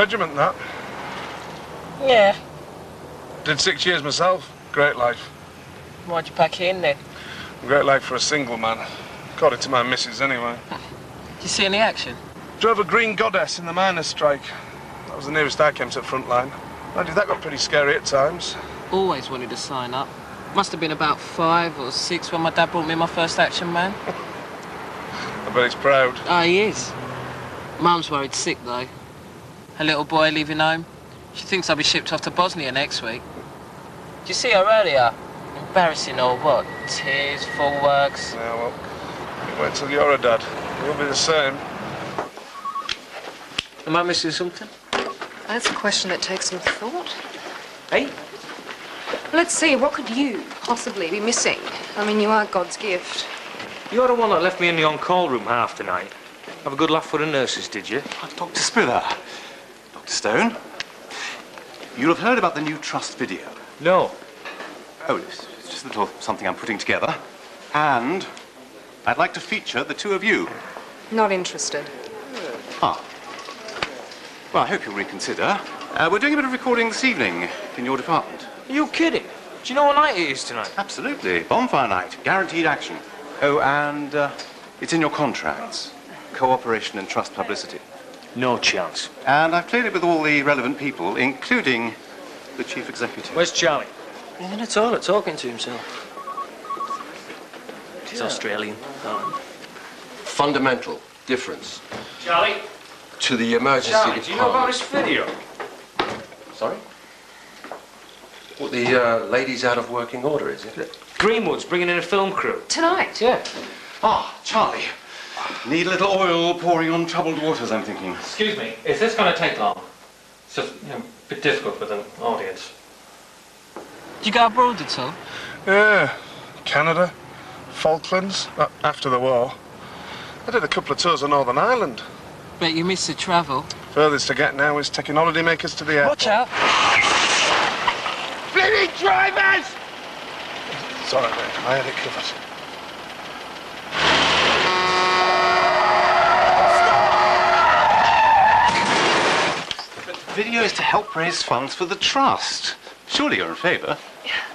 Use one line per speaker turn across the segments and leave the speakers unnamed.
Regiment, that.
Yeah.
Did six years myself. Great life.
Why'd you pack in then?
Great life for a single man. According to my missus, anyway.
Did you see any action?
Drove a green goddess in the miners' strike. That was the nearest I came to the front line. Mind you, that got pretty scary at times.
Always wanted to sign up. Must have been about five or six when my dad brought me my first action man.
I bet he's proud.
Oh, he is. Mum's worried sick, though. Her little boy leaving home. She thinks I'll be shipped off to Bosnia next week. Did you see her earlier? Embarrassing or what? Tears, full works.
Yeah, well, you wait till you're a dad. You'll be the same.
Am I missing something?
That's a question that takes some thought.
Hey?
Let's see, what could you possibly be missing? I mean, you are God's gift.
You're the one that left me in the on-call room half the night. Have a good laugh with the nurses, did you?
Dr. Spiller. Dr. Stone. You'll have heard about the new trust video.
No.
Oh, it's it's just a little something I'm putting together. And I'd like to feature the two of you.
Not interested.
Ah. Well, I hope you'll reconsider. Uh, we're doing a bit of recording this evening in your department.
Are you kidding? Do you know what night it is tonight?
Absolutely. Bonfire night. Guaranteed action. Oh, and uh, it's in your contracts. Cooperation and trust publicity.
No chance.
And I've cleared it with all the relevant people, including the chief executive.
Where's Charlie?
He's in the toilet talking to himself. He's Australian.
Fundamental difference
Charlie?
to the emergency
Charlie, do you know about this video?
Sorry? What, the uh, ladies out of working order, is it?
Greenwood's bringing in a film crew.
Tonight?
Yeah.
Ah, Charlie. Need a little oil pouring on troubled waters, I'm thinking.
Excuse me, is this going to take long? It's just you know, a bit difficult with an audience.
Did you go abroad at all?
Yeah. Canada. Falklands. uh, After the war. I did a couple of tours of Northern Ireland.
Bet you missed the travel.
Furthest to get now is taking holidaymakers to the airport.
Watch out.
Bloody drivers! Sorry, mate. I had it covered.
Video is to help raise funds for the trust. Surely you're in favour.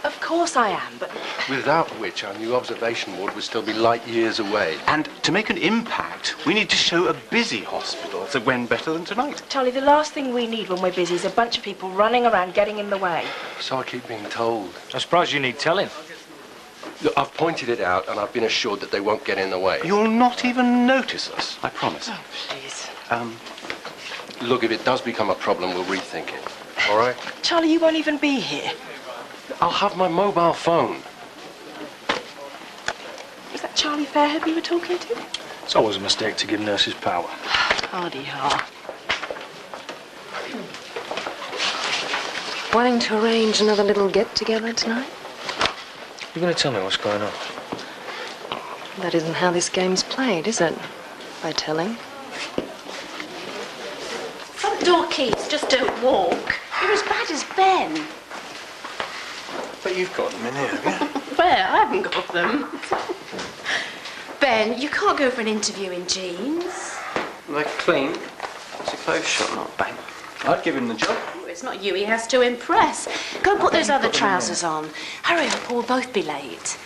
Of course I am, but
Without which our new observation ward would still be light years away.
And to make an impact, we need to show a busy hospital. So when better than tonight?
Charlie, the last thing we need when we're busy is a bunch of people running around getting in the way.
So I keep being told.
I'm surprised you need telling.
Look, I've pointed it out and I've been assured that they won't get in the way.
You'll not even notice us, I promise.
Oh, Please.
Um,
Look, if it does become a problem, we'll rethink it. All right?
Charlie, you won't even be here.
I'll have my mobile phone.
Was that Charlie Fairhead we were talking to?
It's always a mistake to give nurses power.
Hardy ha.
Wanting to arrange another little get-together tonight?
You're going to tell me what's going on?
That isn't how this game's played, is it? By telling.
Front door keys, just don't walk. You're as bad as Ben.
But you've got them in here, have you?
Where? I haven't got them. ben, you can't go for an interview in jeans.
They're clean. It's a clothes shop, not a bank. I'd give him the job.
It's not you he has to impress. Go and put those other trousers on. Hurry up or we'll both be late.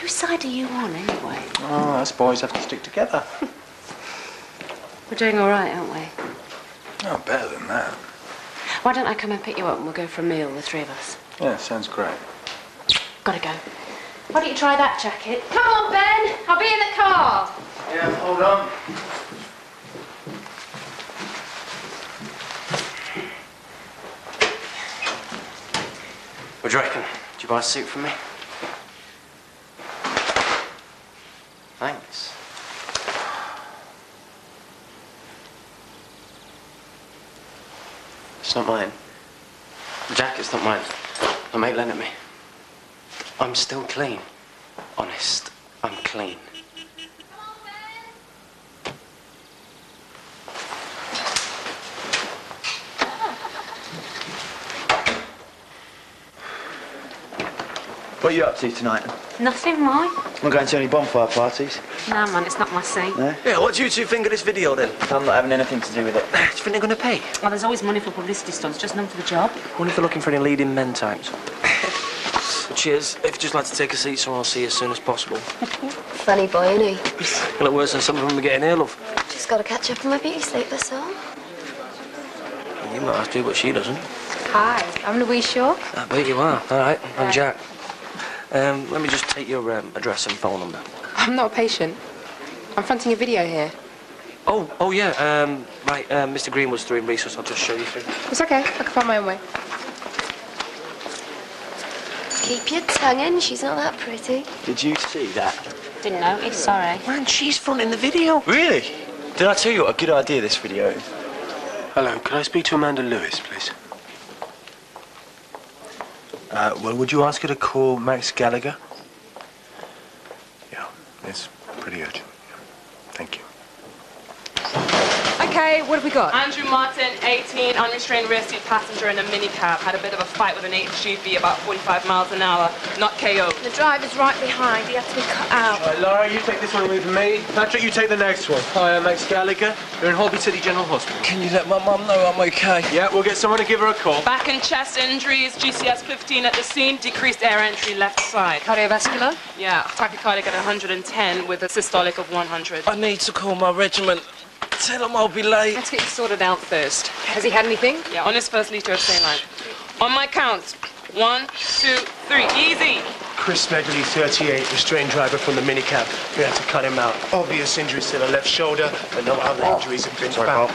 Whose side are you on, anyway?
Oh, us boys have to stick together.
We're doing all right, aren't we?
Oh, better than that.
Why don't I come and pick you up and we'll go for a meal, the three of us?
Yeah, sounds great.
Gotta go. Why don't you try that jacket? Come on, Ben. I'll be in the car.
Yeah, hold on. What do you reckon? Do you buy a suit from me? Thanks. It's not mine. The jacket's not mine. My mate lent it me. I'm still clean. Honest, I'm clean.
What are you up to tonight?
Nothing, why?
I'm not going to any bonfire parties.
No, man, it's not my scene.
No?
Yeah, what do you two think of this video then?
I'm not having anything to do with it.
Do you think they're going to pay?
Well, there's always money for publicity stunts, just none for the job.
Only if they're looking for any leading men types. Cheers. If you'd just like to take a seat, so I'll see you as soon as possible.
Funny boy, isn't he?
A lot worse than some of them are getting here, love.
Just got to catch up on my beauty sleep, that's all.
You might have to, but she doesn't.
Hi, I'm Louise Shaw.
I bet you are. All right, I'm Jack. Um, let me just take your um, address and phone number.
I'm not a patient. I'm fronting a video here.
Oh, oh yeah. Um, right, um, Mr. Greenwood's through in resource. I'll just show you through.
It's okay. I can find my own way.
Keep your tongue in, she's not that pretty.
Did you see that?
Didn't notice, sorry.
Man, she's fronting the video.
Really? Did I tell you what a good idea this video is?
Hello, can I speak to Amanda Lewis, please?
Uh, well, would you ask her to call Max Gallagher? Yeah, it's pretty urgent. Thank you.
Okay, what have we got?
Andrew Martin, 18, unrestrained rear seat passenger in a minicab. Had a bit of a fight with an HGV about 45 miles an hour. Not KO.
The driver's right behind. He had to be cut out.
Right, Laura, you take this one with me. Patrick, you take the next one. Hi, I'm Max Gallagher. You're in Holby City General Hospital.
Can you let my mum know I'm okay?
Yeah, we'll get someone to give her a call.
Back and chest injuries, GCS 15 at the scene, decreased air entry left side.
Cardiovascular?
Yeah, tachycardic at 110 with a systolic of 100.
I need to call my regiment. Tell him I'll be late.
Let's get you sorted out first. Has he had anything?
Yeah, on his first litre of saline. On my count. One, two, three. Easy.
Chris Medley, 38, restrained driver from the minicab. We had to cut him out. Obvious injuries to the left shoulder, but no other injuries have been found.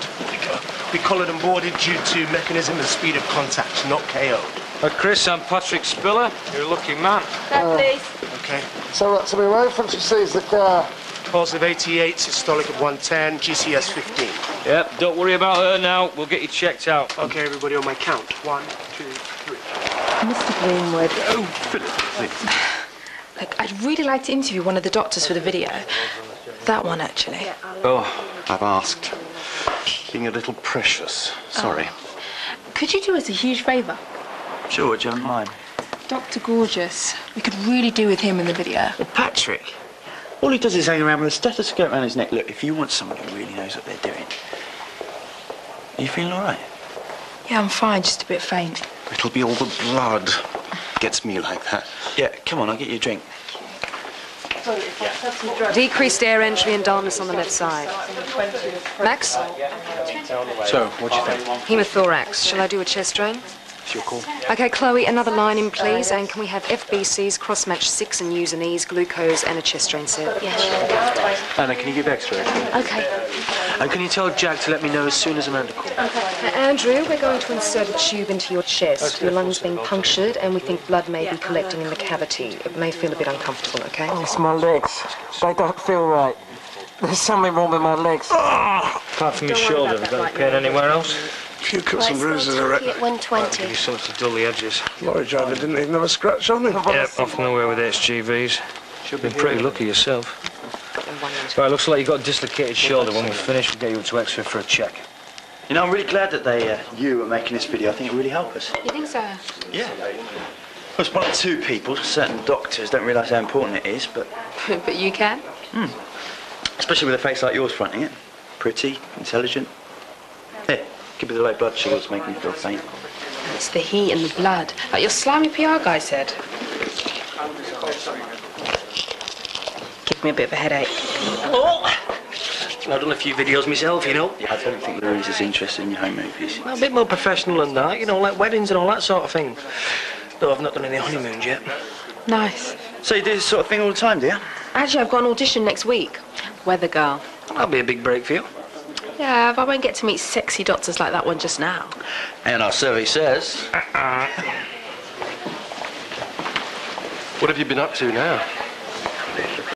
We collared and boarded due to mechanism and speed of contact, not KO.
Uh, Chris, I'm Patrick Spiller. You're a lucky man.
please.
Okay.
So, uh, so my wife, when she sees the car,
Pulse of 88, systolic of 110, GCS 15.
Yep, don't worry about her now. We'll get you checked out.
Okay, everybody on my count. One, two, three.
Mr. Greenwood,
Oh, Philip, please.
look, I'd really like to interview one of the doctors for the video. That one, actually.
Oh, I've asked. Being a little precious. Sorry.
Could you do us a huge favour?
Sure, do you don't mind?
Dr. Gorgeous. We could really do with him in the video.
Well, Patrick, all he does is hang around with a stethoscope around his neck. Look, if you want someone who really knows what they're doing, are you feeling all right?
Yeah, I'm fine, just a bit faint.
It'll be all the blood. Gets me like that.
Yeah, come on, I'll get you a drink.
Decreased air entry and dullness on the left side. Max?
So, what do you think?
Hemothorax. Shall I do a chest drain?
It's your call.
Okay, Chloe, another line in, please. And can we have FBCs, cross-match six and U and Es, glucose, and a chest drain set?
Yes.
Anna, can you give extra?
Okay.
And can you tell Jack to let me know as soon as Amanda calls?
Uh, Andrew, we're going to insert a tube into your chest. Your lungs being punctured, and we think blood may be collecting in the cavity. It may feel a bit uncomfortable, okay?
It's my legs. They don't feel right. There's something wrong with my legs.
Apart from your shoulder, have you got any pain anywhere else?
Few cuts
Well,
and bruises, I
still
reckon.
at 120.
Give you something to dull the edges.
Lorry driver didn't even have a scratch on him.
Yep, off nowhere with HGVs. Should be pretty lucky yourself. Right, looks like you've got a dislocated shoulder. When we finish, we'll get you to X-ray for a check.
You know, I'm really glad that they, uh, you are making this video. I think it really help us.
You think so?
Yeah. Well, it's one of two people. Certain doctors don't realise how important it is, but
but you can?
especially with a face like yours fronting it. Pretty, intelligent. Here, could be the low blood sugars making you feel faint.
It's the heat and the blood. Like your slimy PR guy said. Give me a bit of a headache.
Oh! I've done a few videos myself, you know.
I don't think there is as interested in your home movies.
Well, a bit more professional than that, you know, like weddings and all that sort of thing. Though I've not done any honeymoons yet.
Nice.
So you do this sort of thing all the time, do you?
Actually, I've got an audition next week. Weather girl.
That'll be a big break for you.
Yeah, but I won't get to meet sexy doctors like that one just now.
And our survey says...
What have you been up to now?